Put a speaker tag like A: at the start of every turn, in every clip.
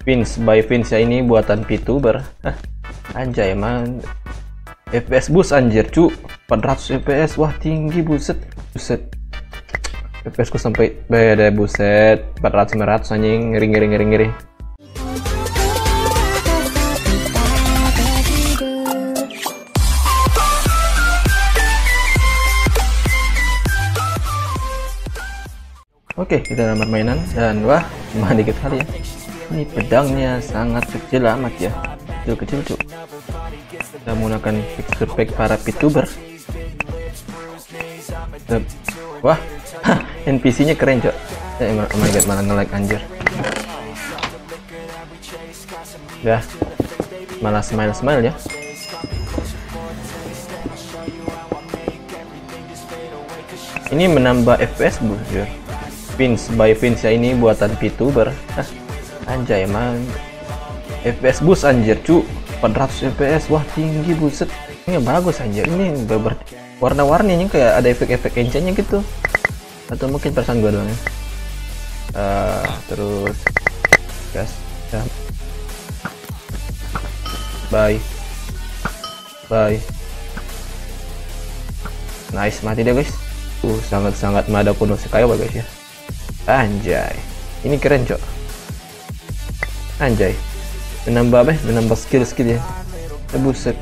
A: Vince by Vince ya ini buatan VTuber. Hah, anjay emang FPS boost anjir cu. 400 FPS wah tinggi buset. Buset. FPS ku sampai beda buset. 400 500 anjing ngeri ngeri ngeri ngeri Oke, kita dalam permainan dan wah, cuma dikit kali ya. Ini pedangnya sangat kecil amat ya. Kecil-kecil tuh. Kita menggunakan pixel pack para VTuber. Wah, NPC-nya keren, Cok. Eh, oh my god, malah nge-like anjir. Ya. Malah smile-smile ya. Ini menambah FPS, Bu. Ya. Vince by Vince ya ini buatan VTuber. Hah, anjay emang FPS boost anjir cu. 400 FPS wah tinggi buset. Ini bagus anjir. Ini berber warna-warni ini kayak ada efek-efek enchantnya gitu. Atau mungkin perasaan gue doang ya. Uh, terus gas ya. bye. Bye. Nice mati deh guys. Uh sangat-sangat mada kuno sekali guys ya. Anjay. Ini keren, Cok. Anjay. Menambah apa? Menambah skill-skill ya. Eh, buset.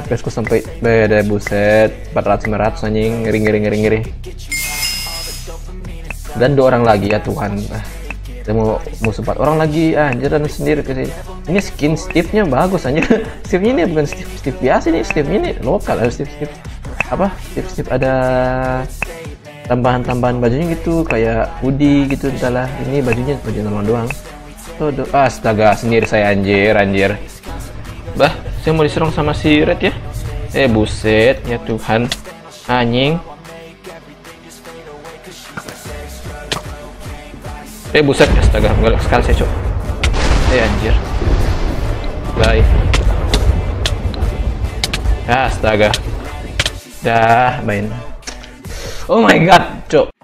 A: FPS ku sampai beda buset. 400 500 anjing. Ngeri ngeri ngeri ngeri. Dan dua orang lagi ya Tuhan. Ah, saya mau mau sempat orang lagi. Ah, anjir dan sendiri ke ini skin Steve nya bagus anjir. Steve ini bukan Steve. Steve biasa nih Steve ini lokal ada Steve Steve. Apa? Steve Steve ada tambahan-tambahan bajunya gitu kayak hoodie gitu entahlah. Ini bajunya baju normal doang do astaga sendiri saya anjir anjir. Bah saya mau diserang sama si red ya? Eh buset ya Tuhan. Anjing. Eh buset astaga galak sekali saya cok. Eh anjir. Bye. Astaga. Dah main. Oh my god, cok.